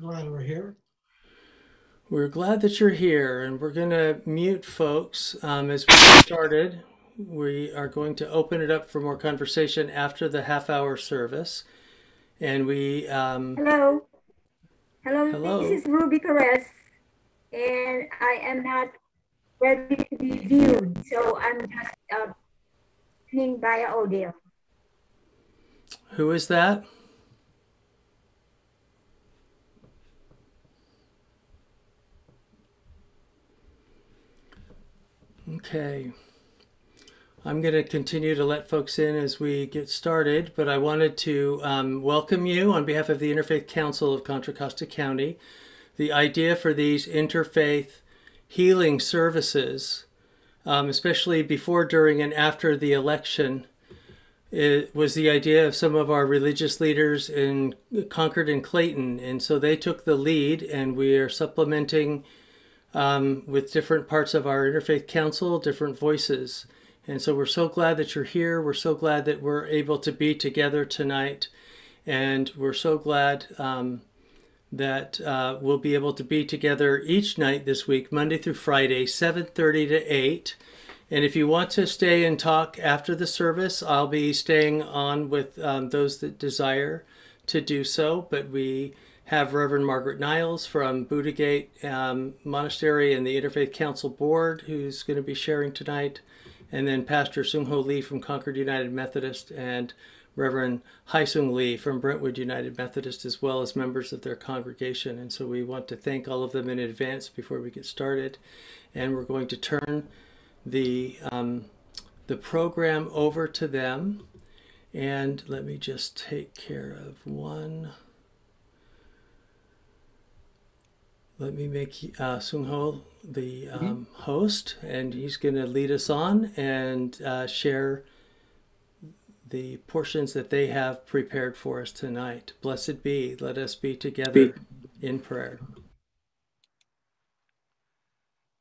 Glad we're here. We're glad that you're here, and we're going to mute folks um, as we get started. We are going to open it up for more conversation after the half hour service. And we, um, Hello. Hello, Hello. this is Ruby Perez, and I am not ready to be viewed, so I'm just uh, listening via audio. who is that? Okay. I'm going to continue to let folks in as we get started, but I wanted to um, welcome you on behalf of the Interfaith Council of Contra Costa County. The idea for these interfaith healing services, um, especially before, during, and after the election, was the idea of some of our religious leaders in Concord and Clayton. And so they took the lead, and we are supplementing um, with different parts of our Interfaith Council, different voices. And so we're so glad that you're here. We're so glad that we're able to be together tonight. And we're so glad um, that uh, we'll be able to be together each night this week, Monday through Friday, 7.30 to 8. And if you want to stay and talk after the service, I'll be staying on with um, those that desire to do so. But we have Reverend Margaret Niles from Buddha um, Monastery and the Interfaith Council Board who's going to be sharing tonight. And then Pastor Sung Ho Lee from Concord United Methodist and Reverend Hyesung Lee from Brentwood United Methodist, as well as members of their congregation. And so we want to thank all of them in advance before we get started. And we're going to turn the um, the program over to them. And let me just take care of one. Let me make uh, Sung Ho the um, host, and he's going to lead us on and uh, share the portions that they have prepared for us tonight. Blessed be. Let us be together in prayer.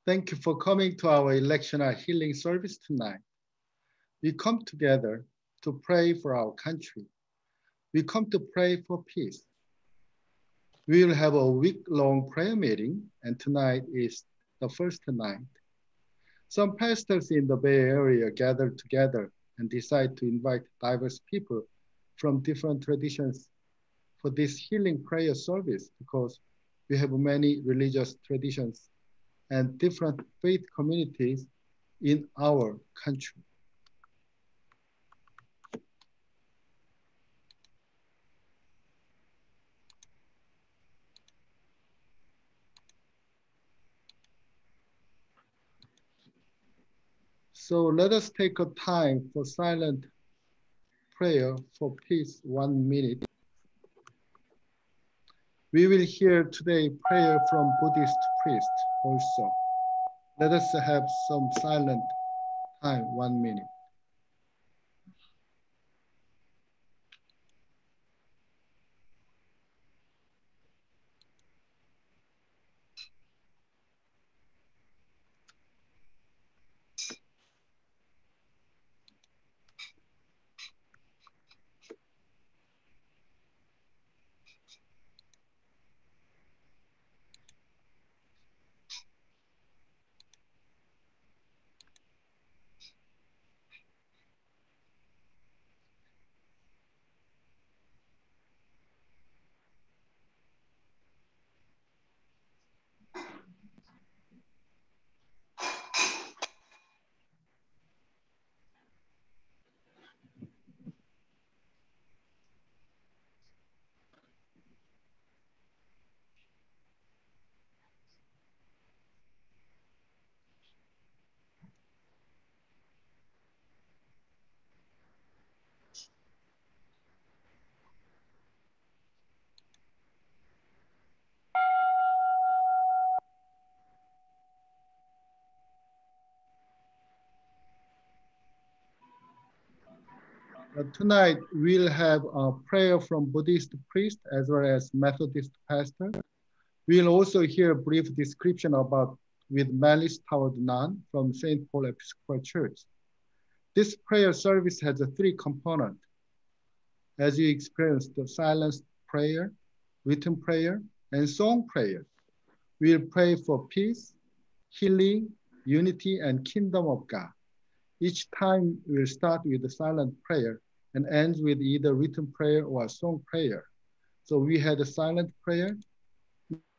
Thank you for coming to our electional healing service tonight. We come together to pray for our country. We come to pray for peace. We will have a week-long prayer meeting, and tonight is the first night. Some pastors in the Bay Area gathered together and decide to invite diverse people from different traditions for this healing prayer service because we have many religious traditions and different faith communities in our country. So let us take a time for silent prayer for peace, one minute. We will hear today prayer from Buddhist priest also. Let us have some silent time, one minute. Tonight, we'll have a prayer from Buddhist priest as well as Methodist pastor. We'll also hear a brief description about with malice toward none from St. Paul Episcopal Church. This prayer service has a three component. As you experienced the silent prayer, written prayer, and song prayer. We'll pray for peace, healing, unity, and kingdom of God. Each time we'll start with a silent prayer and ends with either written prayer or a song prayer. So we had a silent prayer.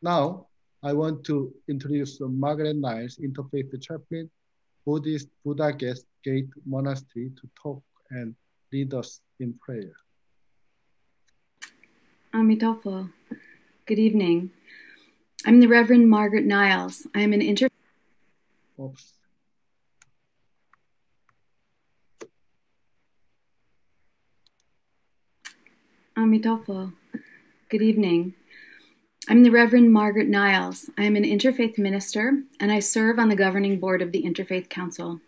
Now I want to introduce Margaret Niles, Interfaith Chaplain, Buddhist Buddha Guest Gate Monastery to talk and lead us in prayer. Amitabha. Good evening. I'm the Reverend Margaret Niles. I am an inter. Oops. Good evening. I'm the Reverend Margaret Niles. I am an interfaith minister and I serve on the governing board of the Interfaith Council.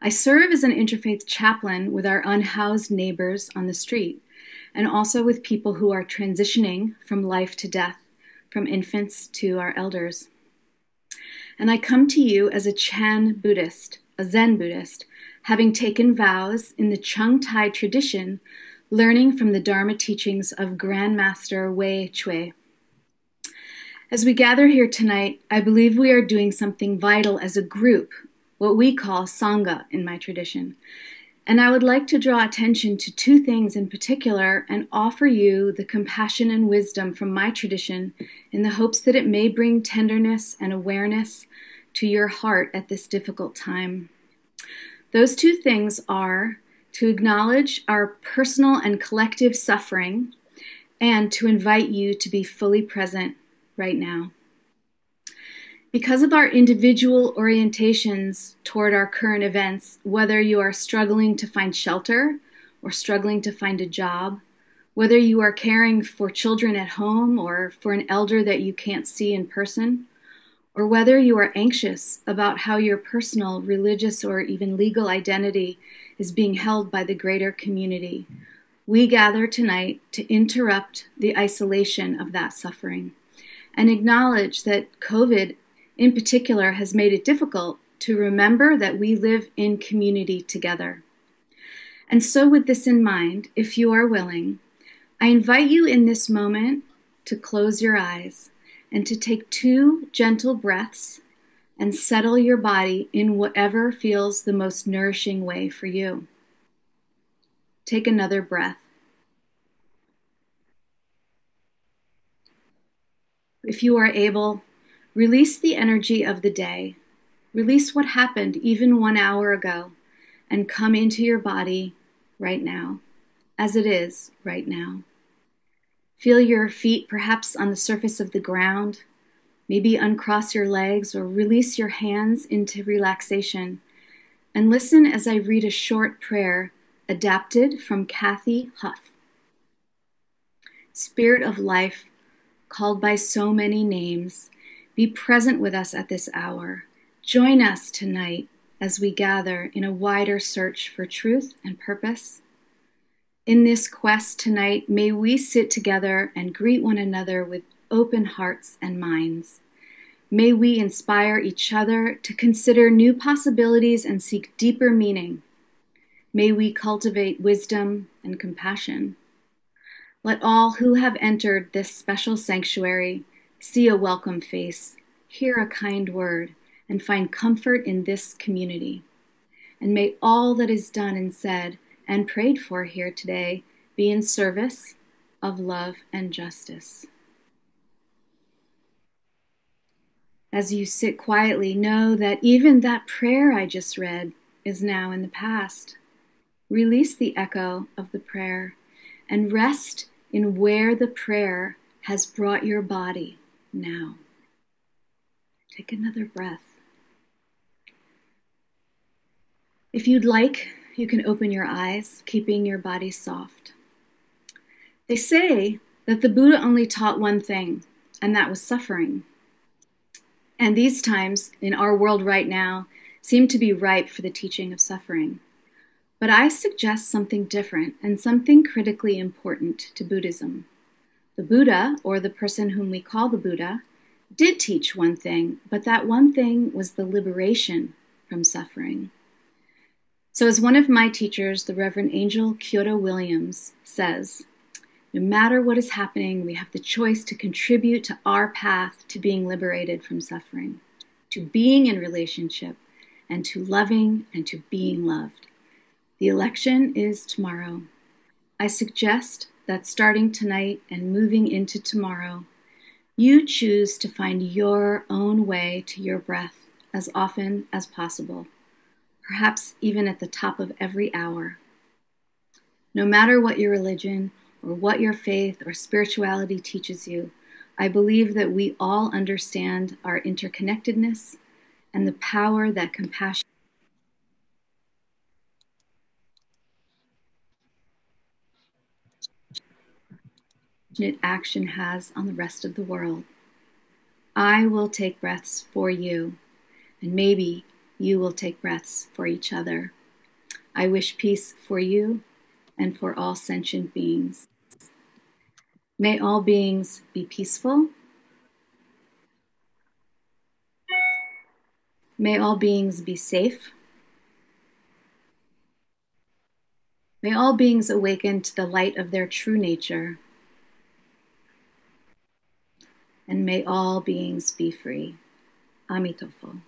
I serve as an interfaith chaplain with our unhoused neighbors on the street and also with people who are transitioning from life to death, from infants to our elders. And I come to you as a Chan Buddhist, a Zen Buddhist, having taken vows in the Chung Tai tradition, learning from the Dharma teachings of Grandmaster Wei Chueh. As we gather here tonight, I believe we are doing something vital as a group, what we call Sangha in my tradition. And I would like to draw attention to two things in particular and offer you the compassion and wisdom from my tradition in the hopes that it may bring tenderness and awareness to your heart at this difficult time. Those two things are to acknowledge our personal and collective suffering and to invite you to be fully present right now. Because of our individual orientations toward our current events, whether you are struggling to find shelter or struggling to find a job, whether you are caring for children at home or for an elder that you can't see in person, or whether you are anxious about how your personal, religious, or even legal identity is being held by the greater community, we gather tonight to interrupt the isolation of that suffering and acknowledge that COVID in particular has made it difficult to remember that we live in community together. And so, with this in mind, if you are willing, I invite you in this moment to close your eyes and to take two gentle breaths and settle your body in whatever feels the most nourishing way for you. Take another breath. If you are able, release the energy of the day. Release what happened even one hour ago and come into your body right now, as it is right now. Feel your feet perhaps on the surface of the ground. Maybe uncross your legs or release your hands into relaxation. And listen as I read a short prayer adapted from Kathy Huff. Spirit of life, called by so many names, be present with us at this hour. Join us tonight as we gather in a wider search for truth and purpose. In this quest tonight, may we sit together and greet one another with open hearts and minds. May we inspire each other to consider new possibilities and seek deeper meaning. May we cultivate wisdom and compassion. Let all who have entered this special sanctuary see a welcome face, hear a kind word, and find comfort in this community. And may all that is done and said and prayed for here today be in service of love and justice. As you sit quietly, know that even that prayer I just read is now in the past. Release the echo of the prayer and rest in where the prayer has brought your body now. Take another breath. If you'd like, you can open your eyes, keeping your body soft. They say that the Buddha only taught one thing, and that was suffering. And these times, in our world right now, seem to be ripe for the teaching of suffering. But I suggest something different and something critically important to Buddhism. The Buddha, or the person whom we call the Buddha, did teach one thing, but that one thing was the liberation from suffering. So, as one of my teachers, the Reverend Angel Kyodo Williams, says, No matter what is happening, we have the choice to contribute to our path to being liberated from suffering, to being in relationship, and to loving and to being loved. The election is tomorrow. I suggest that starting tonight and moving into tomorrow, you choose to find your own way to your breath as often as possible, perhaps even at the top of every hour. No matter what your religion or what your faith or spirituality teaches you, I believe that we all understand our interconnectedness and the power that compassion. action has on the rest of the world. I will take breaths for you, and maybe you will take breaths for each other. I wish peace for you and for all sentient beings. May all beings be peaceful. May all beings be safe. May all beings awaken to the light of their true nature. And may all beings be free. Amitofo.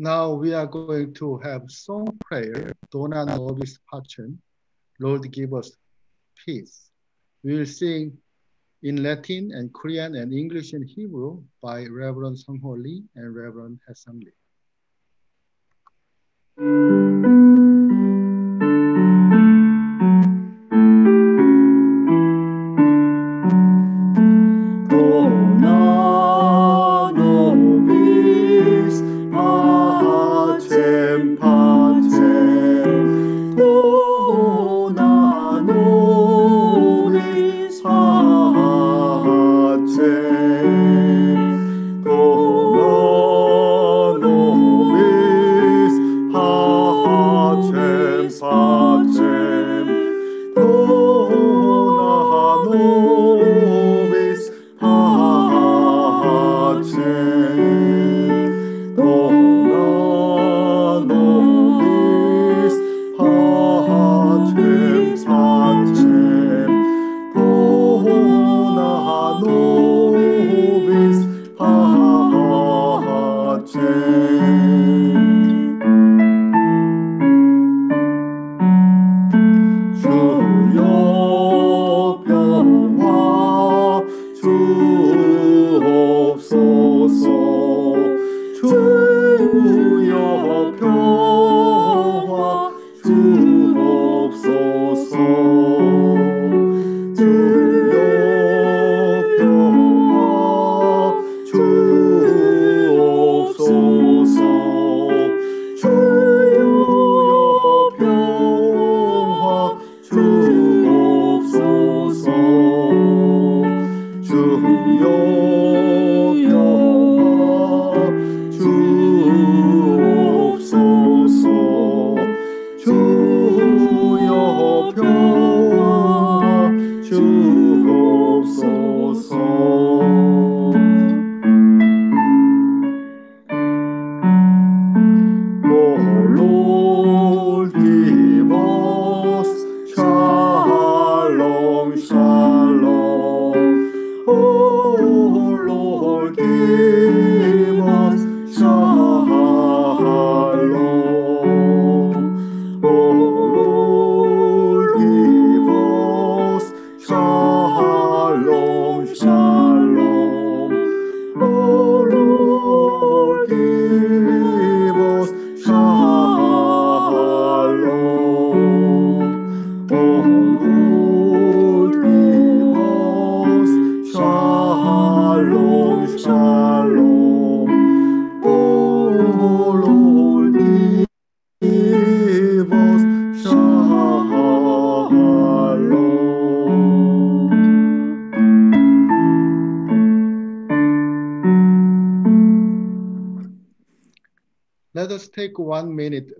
Now we are going to have song prayer, Dona Nobis Pacem, Lord give us peace. We will sing in Latin and Korean and English and Hebrew by Reverend Sung Ho Lee and Reverend Hyesung Lee. Take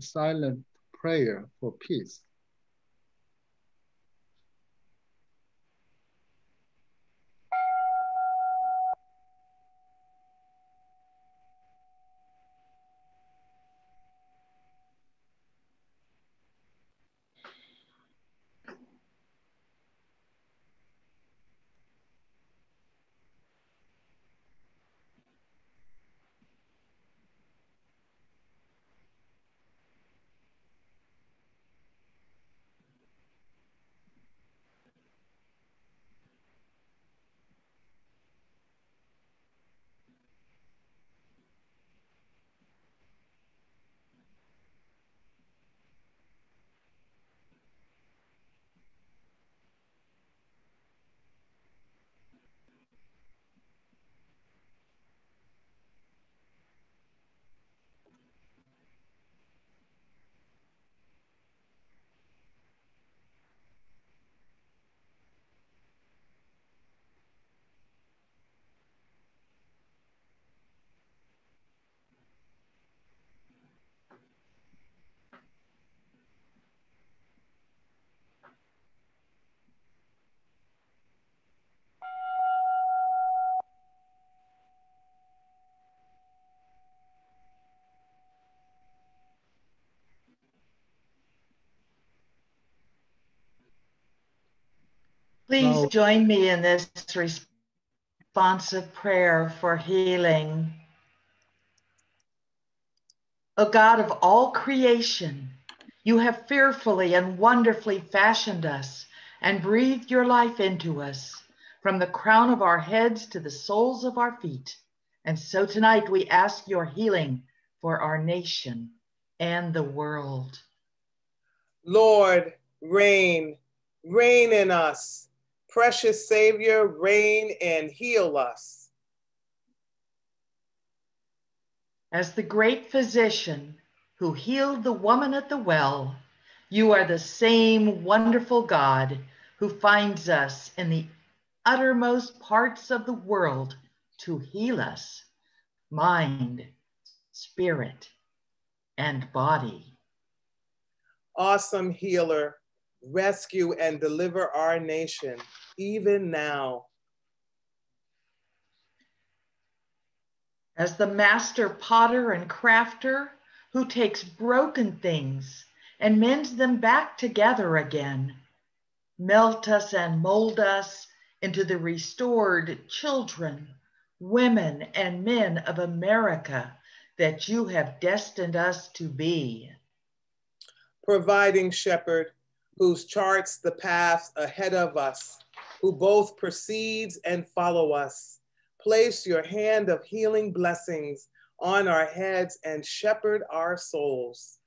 silent prayer for peace. Please Now- join me in this responsive prayer for healing. O God of all creation, you have fearfully and wonderfully fashioned us and breathed your life into us from the crown of our heads to the soles of our feet. And so tonight we ask your healing for our nation and the world. Lord, reign, reign in us. Precious Savior, reign and heal us. As the great physician who healed the woman at the well, you are the same wonderful God who finds us in the uttermost parts of the world to heal us, mind, spirit, and body. Awesome healer, rescue and deliver our nation, even now. As the master potter and crafter who takes broken things and mends them back together again, melt us and mold us into the restored children, women, and men of America that you have destined us to be. Providing shepherd, whose charts the path ahead of us, who both precedes and follow us. Place your hand of healing blessings on our heads and shepherd our souls.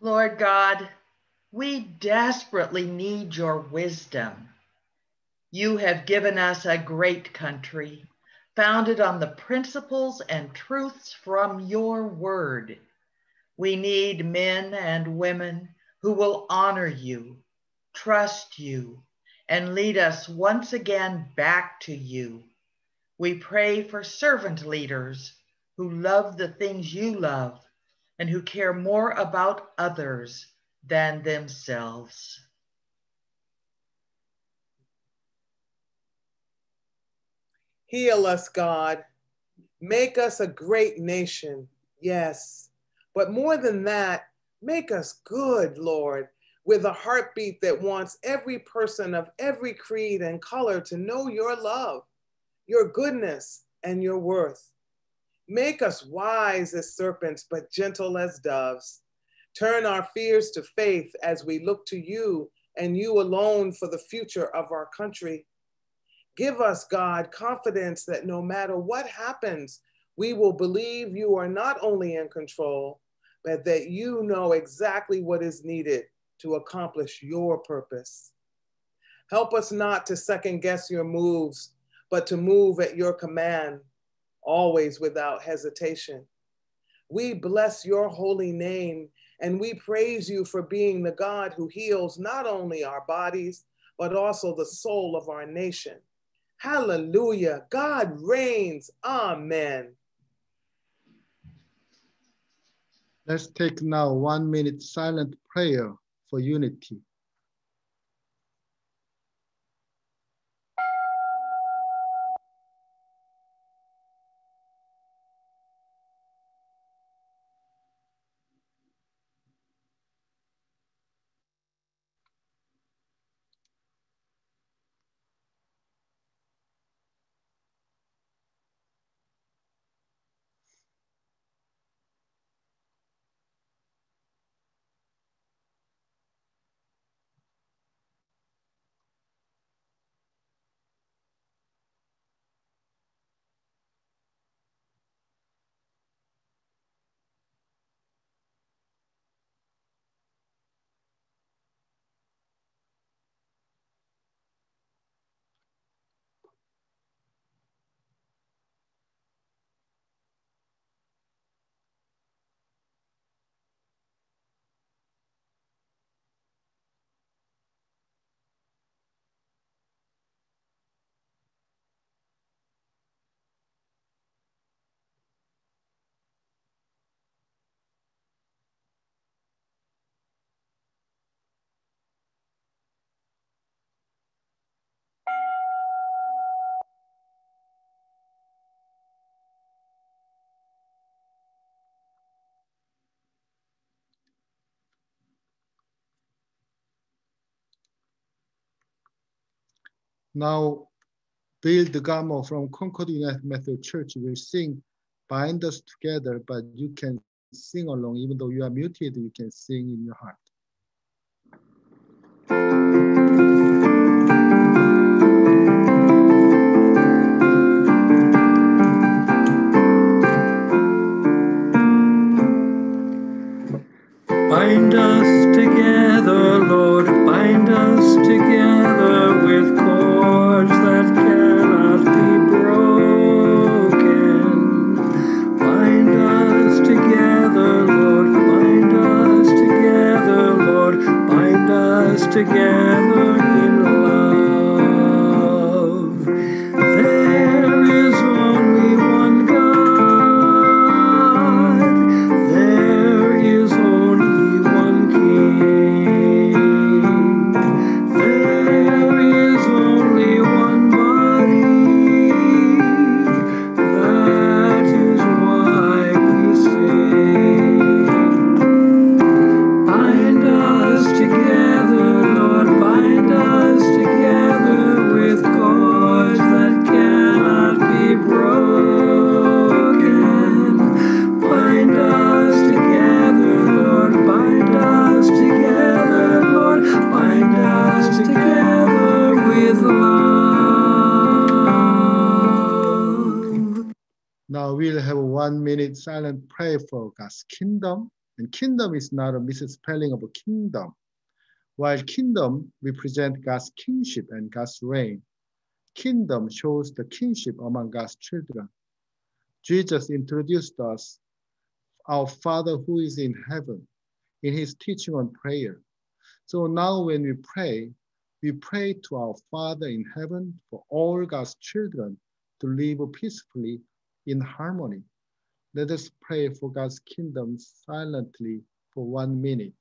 Lord God, we desperately need your wisdom. You have given us a great country founded on the principles and truths from your word. We need men and women who will honor you, trust you, and lead us once again back to you. We pray for servant leaders who love the things you love and who care more about others than themselves. Heal us, God. Make us a great nation, yes. But more than that, make us good, Lord, with a heartbeat that wants every person of every creed and color to know your love, your goodness, and your worth. Make us wise as serpents, but gentle as doves. Turn our fears to faith as we look to you and you alone for the future of our country. Give us, God, confidence that no matter what happens, we will believe you are not only in control, but that you know exactly what is needed to accomplish your purpose. Help us not to second guess your moves, but to move at your command, always without hesitation. We bless your holy name and we praise you for being the God who heals not only our bodies, but also the soul of our nation. Hallelujah. God reigns. Amen. Let's take now one minute silent prayer for unity. Now, Bill DeGamo from Concord United Methodist Church will sing Bind Us Together, but you can sing along. Even though you are muted, you can sing in your heart. Together silent prayer for God's kingdom. And kindom is not a misspelling of a kingdom. While kingdom represent God's kingship and God's reign, kindom shows the kinship among God's children. Jesus introduced us, our Father who is in heaven, in his teaching on prayer. So now when we pray, we pray to our Father in heaven for all God's children to live peacefully in harmony. Let us pray for God's kingdom silently for one minute.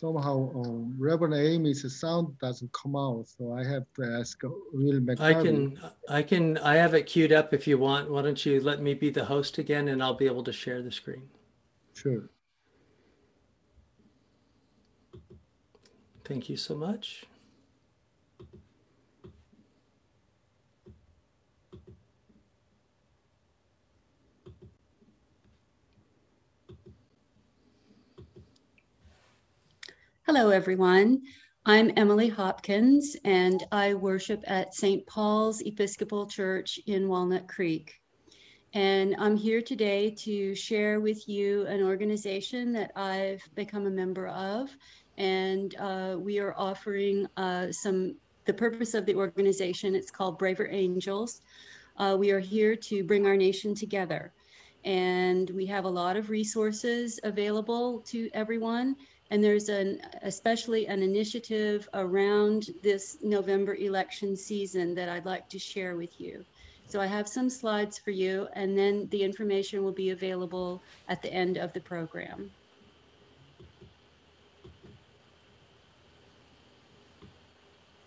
Somehow, um, Reverend Amy's sound doesn't come out, so I have to ask Will I can, I can, I have it queued up if you want. Why don't you let me be the host again and I'll be able to share the screen. Sure. Thank you so much. Hello, everyone. I'm Emily Hopkins, and I worship at St. Paul's Episcopal Church in Walnut Creek. And I'm here today to share with you an organization that I've become a member of. And uh, we are offering uh, some, the purpose of the organization, it's called Braver Angels. Uh, we are here to bring our nation together. And we have a lot of resources available to everyone And there's an especially an initiative around this November election season that I'd like to share with you. So I have some slides for you, and then the information will be available at the end of the program.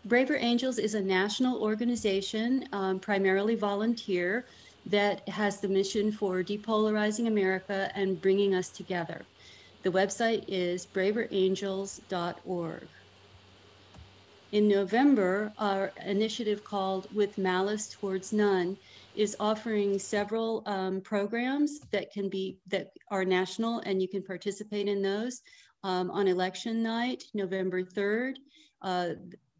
Braver Angels is a national organization, um, primarily volunteer, that has the mission for depolarizing America and bringing us together. The website is braverangels.org. In November, our initiative called With Malice Towards None is offering several um, programs that can be that are national and you can participate in those um, on election night, November 3rd. Uh,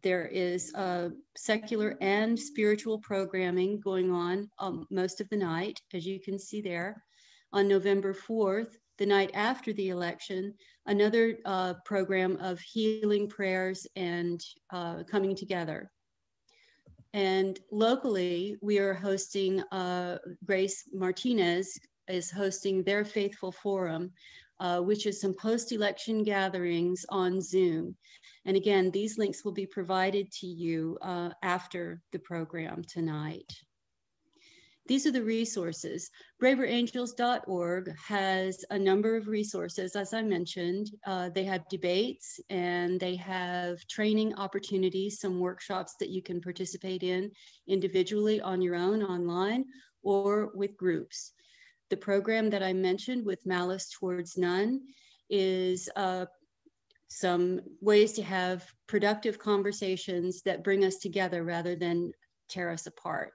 there is uh, secular and spiritual programming going on um, most of the night, as you can see there. On November 4th, the night after the election, another uh, program of healing prayers and uh, coming together. And locally, we are hosting, uh, Grace Martinez is hosting their Faithful Forum, uh, which is some post-election gatherings on Zoom. And again, these links will be provided to you uh, after the program tonight. These are the resources. BraverAngels.org has a number of resources, as I mentioned. Uh, they have debates and they have training opportunities, some workshops that you can participate in individually on your own online or with groups. The program that I mentioned with Malice Towards None is uh, some ways to have productive conversations that bring us together rather than tear us apart.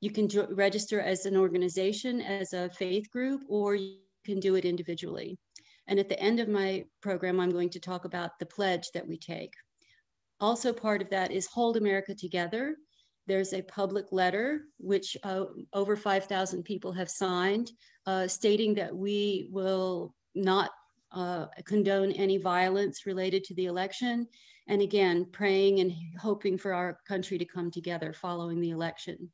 You can register as an organization, as a faith group, or you can do it individually. And at the end of my program, I'm going to talk about the pledge that we take. Also part of that is Hold America Together. There's a public letter, which uh, over 5,000 people have signed, uh, stating that we will not uh, condone any violence related to the election. And again, praying and hoping for our country to come together following the election.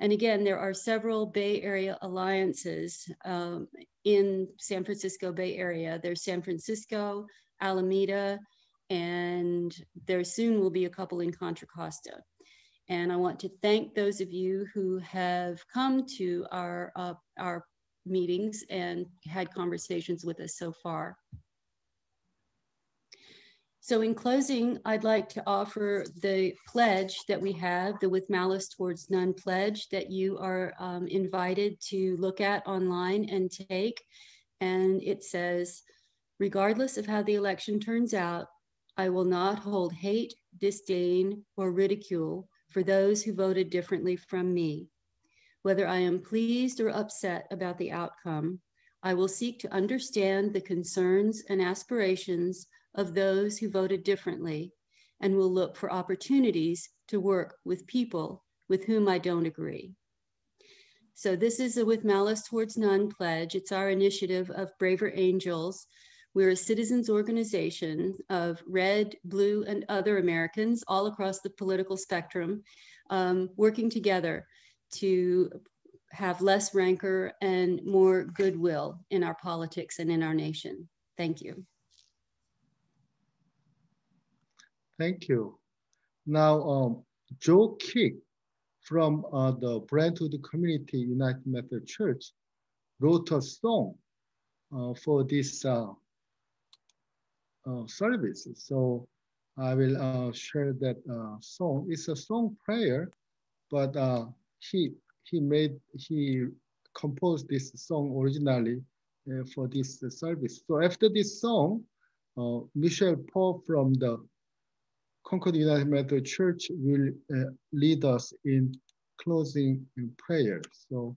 And again, there are several Bay Area alliances um, in San Francisco Bay Area. There's San Francisco, Alameda, and there soon will be a couple in Contra Costa. And I want to thank those of you who have come to our, uh, our meetings and had conversations with us so far. So in closing, I'd like to offer the pledge that we have, the With Malice Towards None pledge that you are um, invited to look at online and take. And it says, regardless of how the election turns out, I will not hold hate, disdain, or ridicule for those who voted differently from me. Whether I am pleased or upset about the outcome, I will seek to understand the concerns and aspirations of those who voted differently and will look for opportunities to work with people with whom I don't agree. So this is a With Malice Towards None pledge. It's our initiative of Braver Angels. We're a citizens organization of red, blue, and other Americans all across the political spectrum um, working together to have less rancor and more goodwill in our politics and in our nation. Thank you. Thank you. Now, um, Joe Kick from uh, the Brentwood Community United Methodist Church wrote a song uh, for this uh, uh service. So I will uh, share that uh, song. It's a song prayer, but he he made he composed this song originally for this service. So after this song, Michelle Paul from the Concord United Methodist Church will uh, lead us in closing in prayer. So.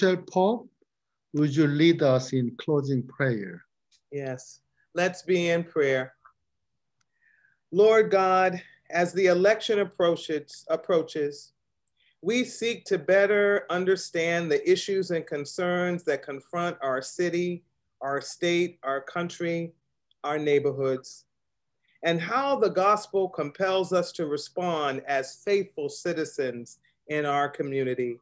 Michelle Pope, would you lead us in closing prayer? Yes, let's be in prayer. Lord God, as the election approaches, approaches, we seek to better understand the issues and concerns that confront our city, our state, our country, our neighborhoods, and how the gospel compels us to respond as faithful citizens in our community.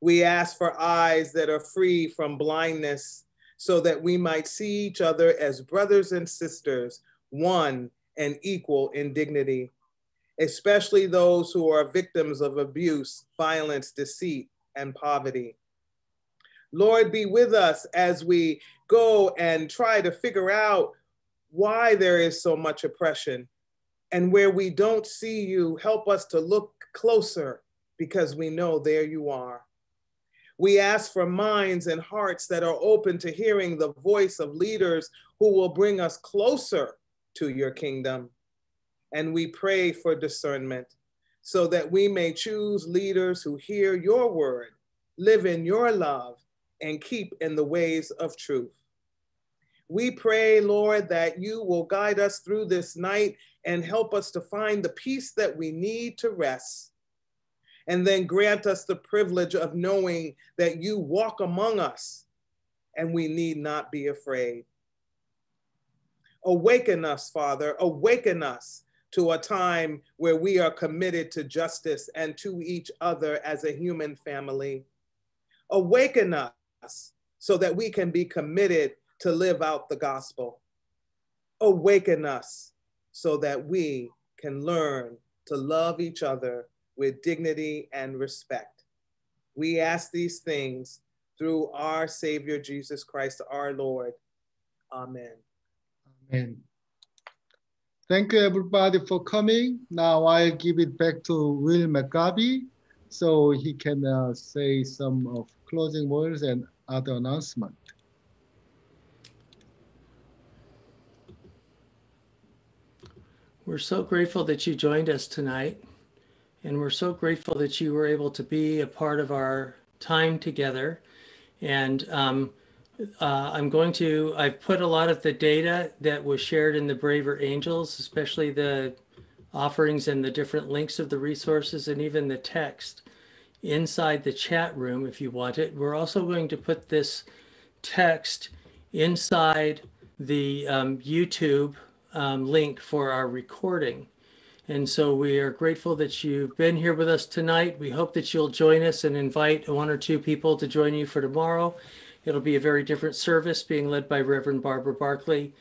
We ask for eyes that are free from blindness so that we might see each other as brothers and sisters, one and equal in dignity, especially those who are victims of abuse, violence, deceit, and poverty. Lord, be with us as we go and try to figure out why there is so much oppression. And where we don't see you, help us to look closer because we know there you are. We ask for minds and hearts that are open to hearing the voice of leaders who will bring us closer to your kingdom. And we pray for discernment so that we may choose leaders who hear your word, live in your love, and keep in the ways of truth. We pray, Lord, that you will guide us through this night and help us to find the peace that we need to rest and then grant us the privilege of knowing that you walk among us and we need not be afraid. Awaken us, Father, awaken us to a time where we are committed to justice and to each other as a human family. Awaken us so that we can be committed to live out the gospel. Awaken us so that we can learn to love each other with dignity and respect. We ask these things through our Savior Jesus Christ, our Lord. Amen. Amen. Thank you, everybody, for coming. Now I'll give it back to Will McGarvey so he can uh, say some of closing words and other announcement. We're so grateful that you joined us tonight. And we're so grateful that you were able to be a part of our time together. And um, uh, I'm going to, I've put a lot of the data that was shared in the Braver Angels, especially the offerings and the different links of the resources and even the text inside the chat room if you want it. We're also going to put this text inside the um, YouTube um, link for our recording. And so we are grateful that you've been here with us tonight. We hope that you'll join us and invite one or two people to join you for tomorrow. It'll be a very different service being led by Reverend Barbara Barkley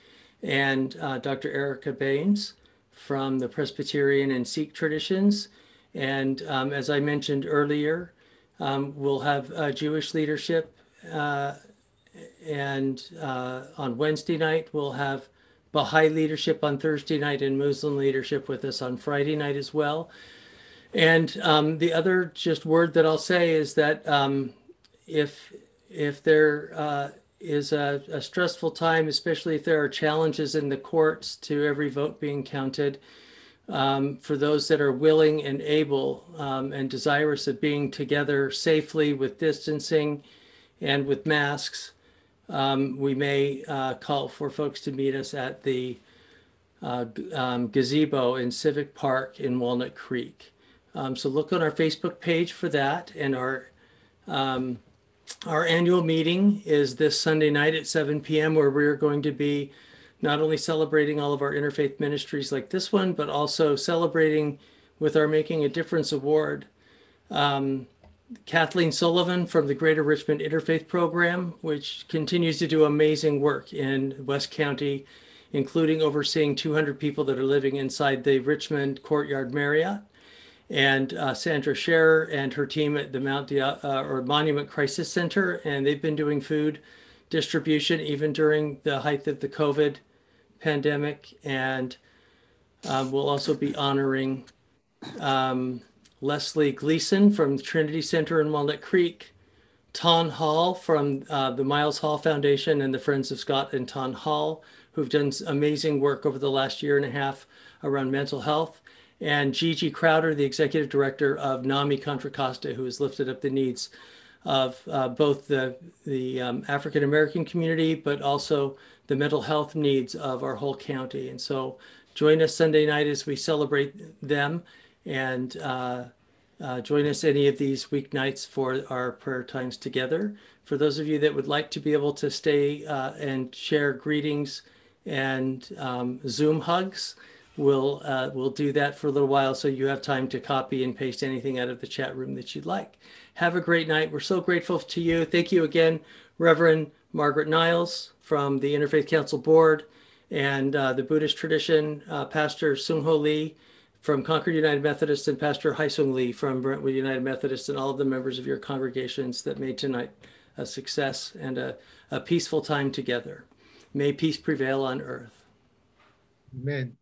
and uh, Dr. Erica Baines from the Presbyterian and Sikh traditions. And um, as I mentioned earlier, um, we'll have uh, Jewish leadership. Uh, and uh, on Wednesday night, we'll have Baha'i leadership on Thursday night and Muslim leadership with us on Friday night as well. And um, the other just word that I'll say is that um, if if there uh, is a, a, stressful time, especially if there are challenges in the courts to every vote being counted, um, for those that are willing and able um, and desirous of being together safely with distancing and with masks, um, we may uh, call for folks to meet us at the uh, um, gazebo in Civic Park in Walnut Creek. Um, so look on our Facebook page for that. And our um, our annual meeting is this Sunday night at 7 p.m. where we're going to be not only celebrating all of our interfaith ministries like this one, but also celebrating with our Making a Difference Award. Um, Kathleen Sullivan from the Greater Richmond Interfaith Program, which continues to do amazing work in West County, including overseeing 200 people that are living inside the Richmond Courtyard Marriott. And uh, Sandra Scherer and her team at the Mount uh, or Monument Crisis Center, and they've been doing food distribution even during the height of the COVID pandemic. And um, we'll also be honoring um, Leslie Gleason from Trinity Center in Walnut Creek, Taun Hall from uh, the Miles Hall Foundation and the Friends of Scott and Taun Hall, who've done amazing work over the last year and a half around mental health, and Gigi Crowder, the executive director of NAMI Contra Costa, who has lifted up the needs of uh, both the, the um, African American community, but also the mental health needs of our whole county. And so join us Sunday night as we celebrate them and uh, uh, join us any of these weeknights for our prayer times together. For those of you that would like to be able to stay uh, and share greetings and um, Zoom hugs, we'll uh, we'll do that for a little while so you have time to copy and paste anything out of the chat room that you'd like. Have a great night. We're so grateful to you. Thank you again, Reverend Margaret Niles from the Interfaith Council Board and uh, the Buddhist tradition, uh, Pastor Sungho Lee from Concord United Methodist and Pastor Hyesung Lee from Brentwood United Methodist and all of the members of your congregations that made tonight a success and a, a peaceful time together. May peace prevail on earth. Amen.